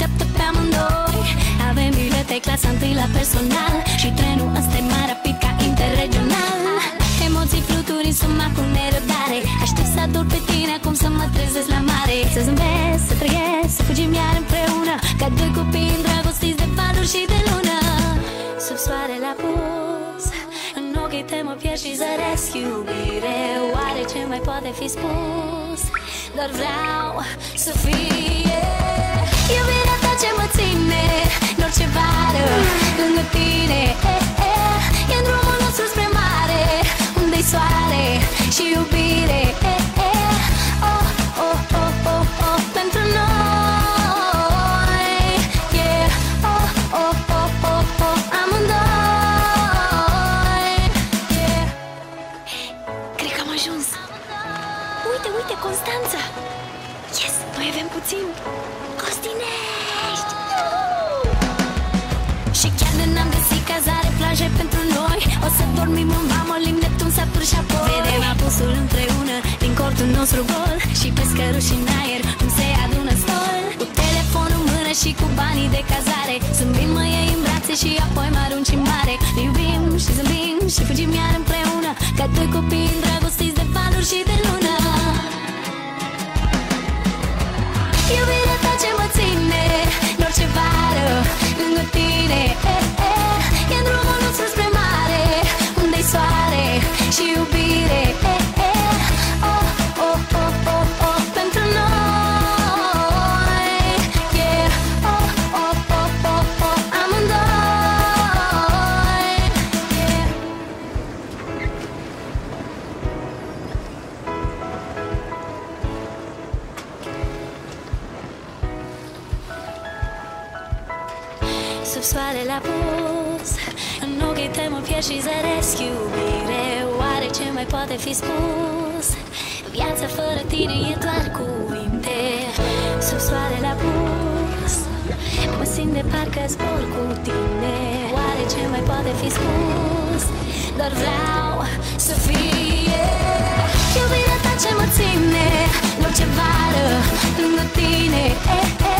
și ne așteaptă pe amândoi. Avem bilete clasa întâi la personal. Și trenul ăsta e mai rapid ca interregional. Emoții fluturi sunt cu nerăbdare. Aștept să ador pe tine acum să mă trezesc la mare. Să zâmbesc, să trăiesc, să fugim iar împreună. Ca doi copii îndrăgostiți de valuri și de lună. Sub soare la pus În ochii te mă pierd și zăresc iubire. Oare ce mai poate fi spus? Doar vreau să fie. Iubirea ta ce mă ține În orice vară Lângă tine eh, eh, E în drumul nostru spre mare Unde-i soare și iubire eh, eh, oh, oh, oh, oh, oh, Pentru noi yeah, oh, oh, oh, oh, oh, Amândoi yeah. Cred că am ajuns. Uite, uite, Constanța. Yes, mai avem puțin O să dormim în vamă, lim Neptun, Saturn și apoi. Vedem apusul împreună din cortul nostru gol. Și pe scăruși în aer, cum se adună stol. Cu telefonul în mână și cu banii de cazare. Zâmbim, mă iei în brațe și apoi mă arunci în mare. Ne iubim și zâmbim și fugim iar împreună. Ca doi copii îndrăgostiți de valuri și de lună. Iubirea ta ce mă ține În orice vară Lângă tine și iubire eh, eh, oh, oh, oh, oh, oh, Pentru noi. Yeah, oh, oh, oh, oh, oh, Amândoi. Yeah. Sub soare la pus În ochii te mă pierd și zăresc iubire. Oare ce mai poate fi spus? Viața fără tine e doar cuvinte Sub soare la pus Mă simt de parcă zbor cu tine Oare ce mai poate fi spus? Doar vreau să fie Iubirea ta ce mă ține În orice vară lângă tine eh,